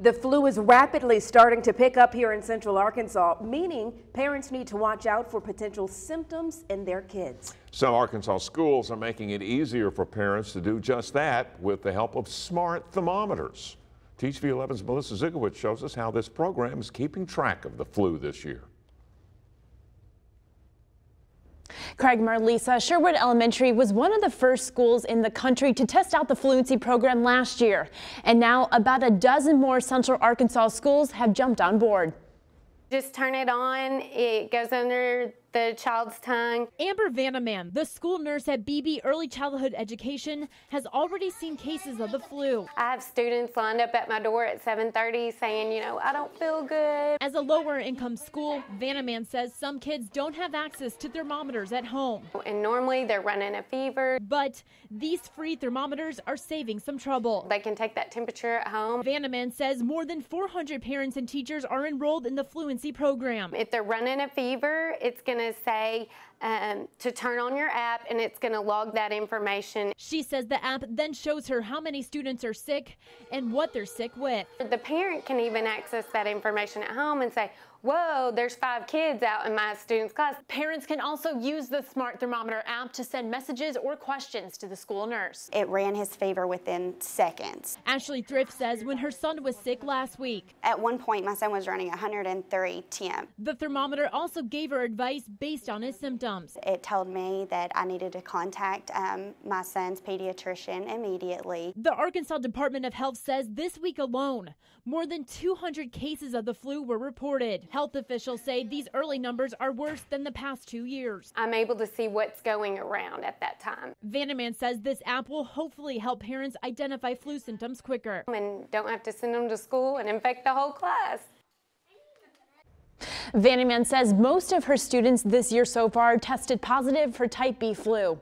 The flu is rapidly starting to pick up here in central Arkansas, meaning parents need to watch out for potential symptoms in their kids. Some Arkansas schools are making it easier for parents to do just that with the help of smart thermometers. TV 11's Melissa Zygowicz shows us how this program is keeping track of the flu this year. Craig Marlisa, Sherwood Elementary was one of the first schools in the country to test out the fluency program last year. And now about a dozen more Central Arkansas schools have jumped on board. Just turn it on, it goes under the child's tongue. Amber Vanaman, the school nurse at Beebe Early Childhood Education, has already seen cases of the flu. I have students lined up at my door at 7:30 saying, you know, I don't feel good. As a lower income school, Vanaman says some kids don't have access to thermometers at home. And normally they're running a fever. But these free thermometers are saving some trouble. They can take that temperature at home. Vanaman says more than 400 parents and teachers are enrolled in the fluency program. If they're running a fever, it's going to to say um, to turn on your app and it's going to log that information. She says the app then shows her how many students are sick and what they're sick with. The parent can even access that information at home and say, whoa, there's five kids out in my student's class. Parents can also use the Smart Thermometer app to send messages or questions to the school nurse. It ran his fever within seconds. Ashley Thrift says when her son was sick last week. At one point, my son was running 103 temp. The thermometer also gave her advice based on his symptoms. It told me that I needed to contact um, my son's pediatrician immediately. The Arkansas Department of Health says this week alone, more than 200 cases of the flu were reported. Health officials say these early numbers are worse than the past two years. I'm able to see what's going around at that time. Vanaman says this app will hopefully help parents identify flu symptoms quicker. And don't have to send them to school and infect the whole class. Vanaman says most of her students this year so far tested positive for type B flu.